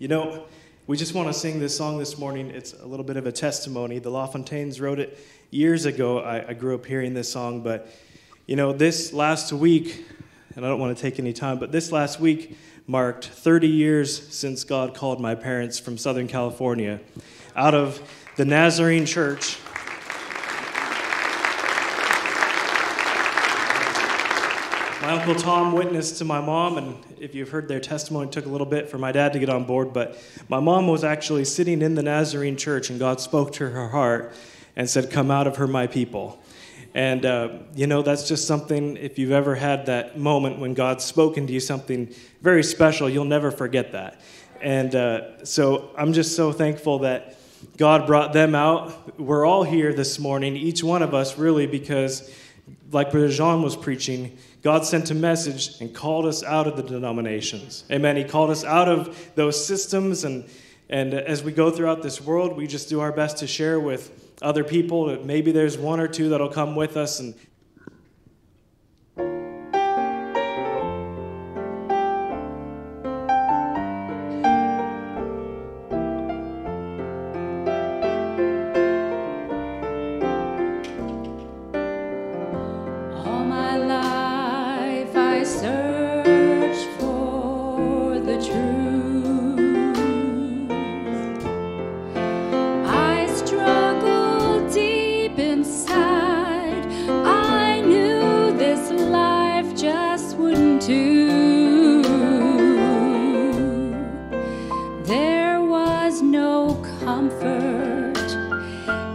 You know, we just want to sing this song this morning. It's a little bit of a testimony. The LaFontaines wrote it years ago. I, I grew up hearing this song, but you know, this last week, and I don't want to take any time, but this last week marked 30 years since God called my parents from Southern California out of the Nazarene Church my uncle Tom witnessed to my mom, and if you've heard their testimony, it took a little bit for my dad to get on board. But my mom was actually sitting in the Nazarene church, and God spoke to her heart and said, Come out of her, my people. And, uh, you know, that's just something, if you've ever had that moment when God's spoken to you something very special, you'll never forget that. And uh, so I'm just so thankful that God brought them out. We're all here this morning, each one of us, really, because, like Brother Jean was preaching, God sent a message and called us out of the denominations. Amen. He called us out of those systems. And, and as we go throughout this world, we just do our best to share with other people. That maybe there's one or two that'll come with us and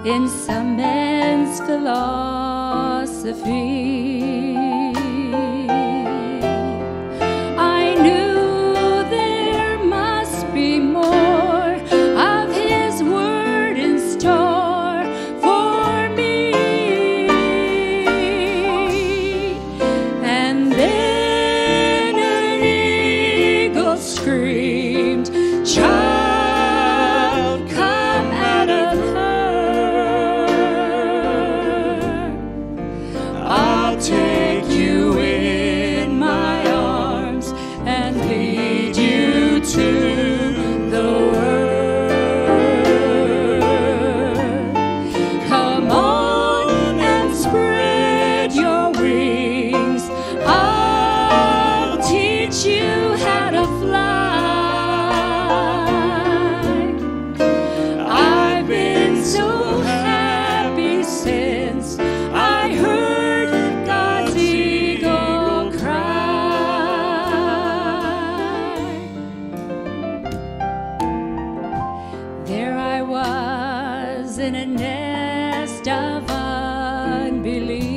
in some man's philosophy. believe.